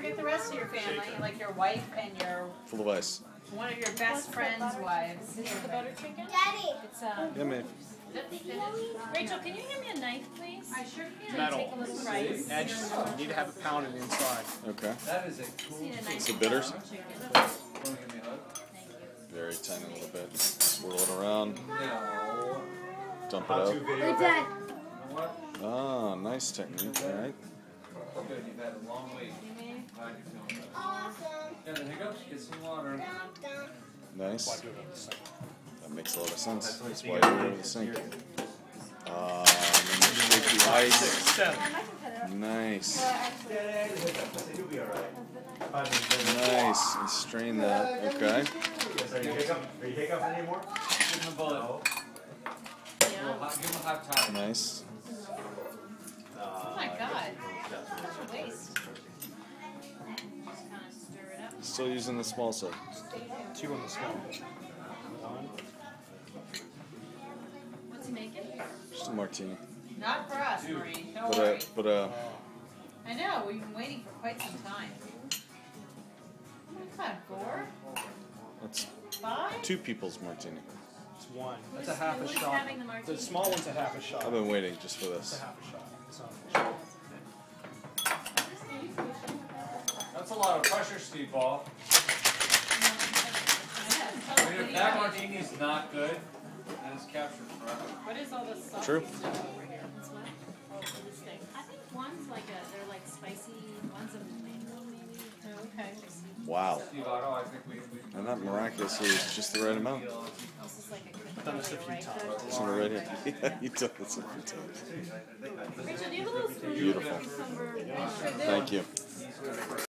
forget the rest of your family, like your wife and your Full of ice. one of your best friends' wives. This is the butter chicken? Daddy. It's, um, Yeah, man. Rachel, can you hand me a knife, please? I sure can. Metal. Take a little rice. Edge, you need to have it pounded inside. Okay. That is a cool. Need a nice So bitters? butter chicken. Wanna give me a hug? Thank you. Very tiny little bit. Swirl it around. No. Dump it How to out. video. We're You done. Ah, nice technique. All right. Good, you've had a long week. Get some water. Dun, dun. Nice. That makes a lot of sense. That's That's why you you think go to the sink. it. And then shake the um, ice. Nice. You'll be alright. Nice. And strain that. Okay. Are you hiccup? Are you hiccup anymore? Give him a bullet. Give him a hot- give him a hot toddy. Nice. Still using the small side. Two on the small. What's he making? Just a martini. Not for us, Maureen. Don't But uh, worry. but uh, I know, we've been waiting for quite some time. What's that, four? that's Five? two people's martini. It's one. That's a half a shot. the? The small one's a half a shot. I've been waiting just for It's a this. half a shot. That's a lot of pressure, Steve Ball. I mean, if that martini's not good, then it's captured forever. What is all this sauce True. stuff over here? Oh, this thing. I think one's like a, they're like spicy, one's a mango maybe. Oh, okay. Wow. Steve Otto, I think we, we. And that miraculously is just the right amount. This is like a cookie done this a few right? times. It's on the right here. Yeah, you done this a few times. Rachel, do you have a little spoon? Beautiful. Thank you.